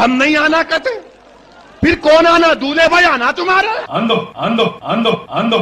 हम नहीं आना कहते। फिर कौन आना? दूल्हे भाई आना तुम्हारा। आंदो आंदो आंदो आंदो।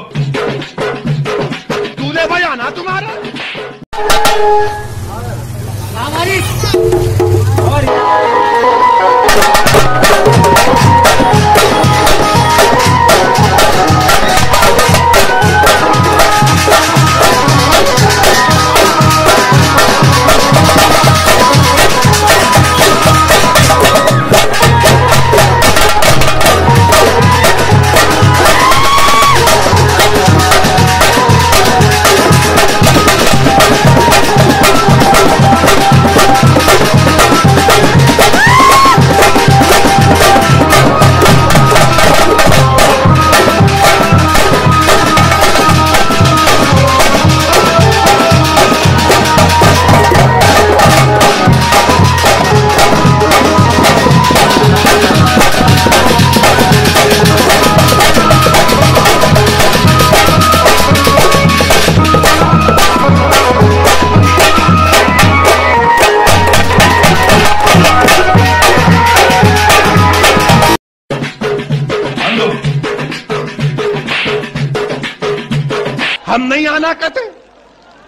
हम नहीं आना कहते।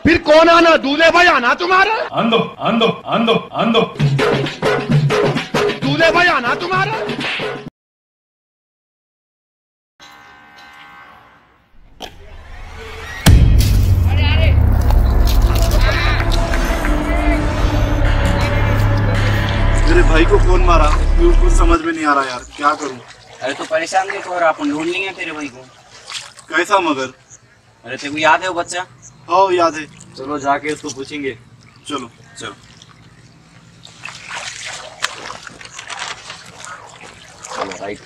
फिर कौन आना? दूल्हे भाई आना तुम्हारा। आंदो आंदो आंदो आंदो। दूल्हे भाई आना तुम्हारा। मेरे भाई को कौन मारा। क्यों कुछ समझ में नहीं आ रहा यार। क्या करूँ? अरे तो परेशान देखो और अपन ढूंढ लेंगे तेरे भाई को। कैसा मगर? अरे तेरे को याद है वो बच्चा? हाँ याद है। चलो जाके उसको पूछेंगे। चलो। चलो। चलो राइट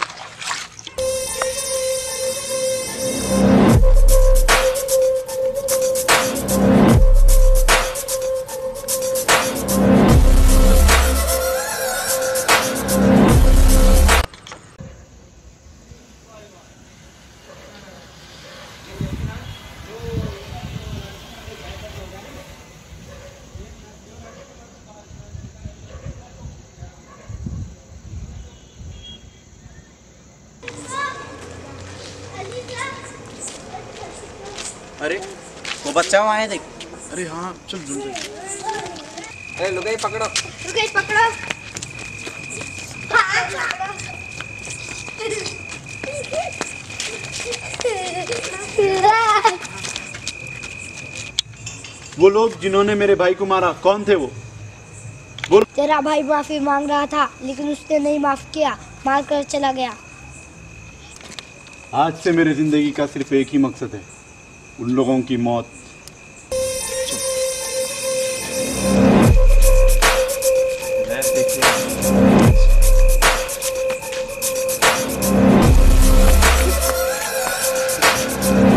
अरे वो बच्चा वहाँ है देख। अरे हाँ चल ढूंढ अरे लुगाई पकड़ो। रुके पकड़ो। वो लोग जिन्होंने मेरे भाई को मारा कौन थे वो? तेरा भाई माफ़ी मांग रहा था लेकिन उसने नहीं माफ़ किया मार कर चला गया। आज से मेरे ज़िंदगी का सिर्फ़ एक ही मकसद है, उन लोगों की मौत। Thank